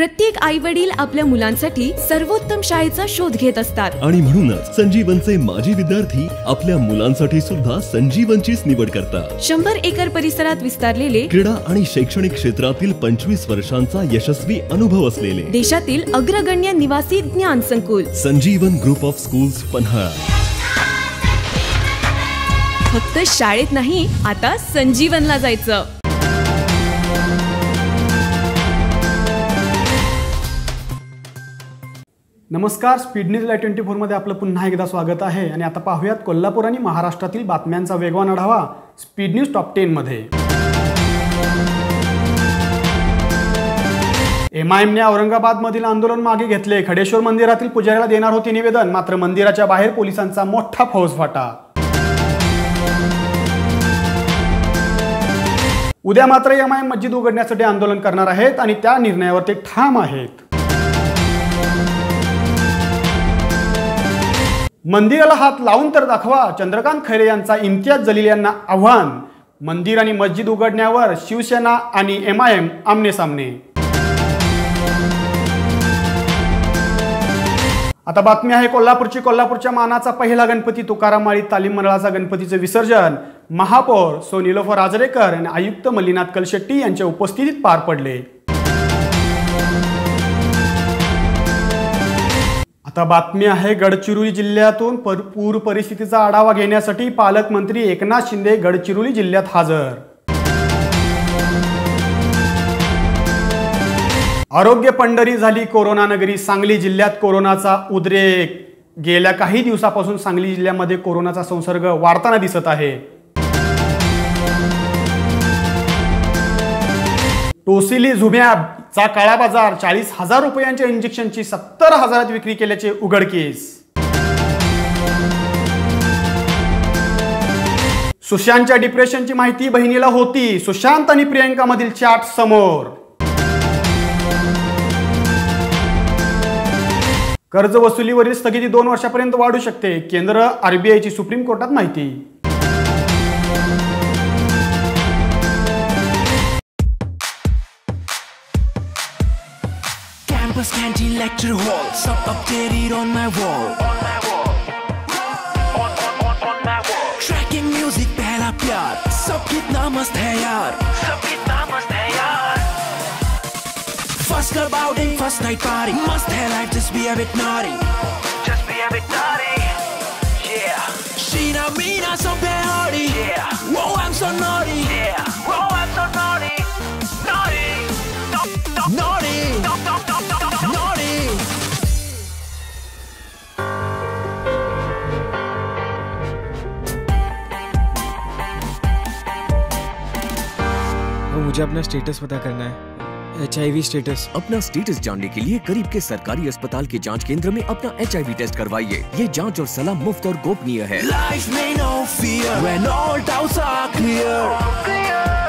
प्रत्येक आई वडील आपल्या मुलांसाठी सर्वोत्तम शाळेचा शोध घेत असतात. आणि म्हणूनच संजीवनचे माजी विद्यार्थी आपल्या मुलांसाठी सुद्धा संजीवनचीच निवड करतात. शंभर एकर परिसरात विस्तारलेले क्रीडा आणि शैक्षणिक क्षेत्रातील पंचवीस वर्षांचा यशस्वी अनुभव असलेले देशातील अग्रगण्य निवासी ज्ञान संकुल. संजीवन ग्रुप ऑफ स्कूल्स पन्हाळा. फक्त शाळेत नाही आता संजीवनला जायचं. नमस्कार स्पीड न्यूज लाईव्ह ट्वेंटी फोरमध्ये आपलं पुन्हा एकदा स्वागत आहे. आणि आता पाहूयात कोल्हापूर आणि महाराष्ट्रातील बातम्यांचा वेगवान आढावा स्पीड न्यूज टॉप टेनमध्ये एम आय एमने औरंगाबादमधील आंदोलन मागे घेतले. खडेश्वर मंदिरातील पुजाऱ्याला देणार होते निवेदन. मात्र मंदिराच्या बाहेर पोलिसांचा मोठा फौजफाटा उद्या मात्र एम आय मस्जिद उघडण्यासाठी आंदोलन करणार आहेत आणि त्या निर्णयावर ते ठाम आहेत. मंदिराला हात लावून तर दाखवा. चंद्रकांत खैरे यांचा इम्तियाज जलील यांना आव्हान. मंदिर आणि मस्जिद उघडण्यावर शिवसेना आणि एम आय एम आमने सामने. आता बातमी आहे कोल्हापूरची. कोल्हापूरच्या मानाचा पहिला गणपती तुकाराम माळी तालीम मंडळाचा गणपतीचं विसर्जन. महापौर सो निलोफर राजरेकर आणि आयुक्त मल्लीनाथ कलशेट्टी यांच्या उपस्थितीत पार पडले. आता बातमी आहे गडचिरोली जिल्ह्यातून पर पूर परिस्थितीचा आढावा घेण्यासाठी पालकमंत्री एकनाथ शिंदे गडचिरोली जिल्ह्यात हजर. आरोग्य पंढरी झाली कोरोना नगरी सांगली जिल्ह्यात कोरोनाचा उद्रेक. गेल्या काही दिवसापासून सांगली जिल्ह्यामध्ये कोरोनाचा संसर्ग वाढताना दिसत आहे. टोसिली चा काळा बाजार चाळीस हजार रुपयांच्या इंजेक्शनची सत्तर हजारात विक्री केल्याचे उघडकीस सुशांतच्या डिप्रेशनची माहिती बहिणीला होती. सुशांत आणि प्रियंका मधील चॅट समोर. कर्ज वसुलीवरील स्थगिती दोन वर्षापर्यंत वाढू शकते. केंद्र आरबीआयची सुप्रीम कोर्टात माहिती. Campus canteen lecture hall Sub updated on my wall Tracking music पहला प्यार सब कितना मस्त है यार सब कितना मस्त है यार First club outing, first night party Must have life, just be a bit naughty मुझे अपना स्टेटस पता करना है। एचआईवी स्टेटस अपना स्टेटस जानने के लिए करीब के सरकारी अस्पताल के जाँच केंद्र में अपना एचआईवी टेस्ट करवाइए। ये जाँच और सलाह मुफ़्त और गोपनीय है। Life may no fear when all doubts are clear.